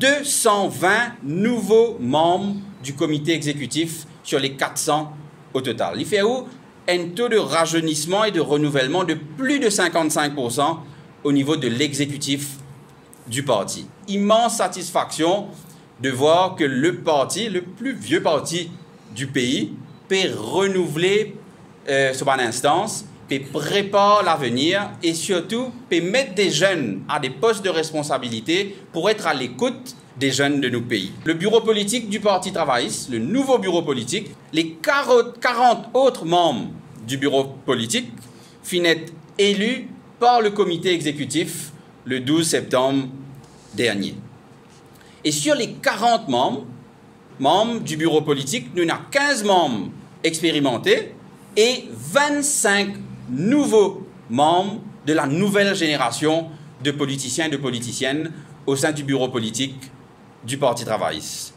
220 nouveaux membres du comité exécutif sur les 400 au total. Il fait un taux de rajeunissement et de renouvellement de plus de 55% au niveau de l'exécutif du parti. Immense satisfaction de voir que le parti, le plus vieux parti du pays, peut renouveler euh, son instance, peut préparer l'avenir et surtout peut mettre des jeunes à des postes de responsabilité pour être à l'écoute des jeunes de nos pays. Le bureau politique du Parti travailliste, le nouveau bureau politique, les 40 autres membres du bureau politique finissent élus par le comité exécutif le 12 septembre dernier. Et sur les 40 membres, membres du bureau politique, nous avons 15 membres expérimentés et 25 nouveaux membres de la nouvelle génération de politiciens et de politiciennes au sein du bureau politique du Parti travailliste.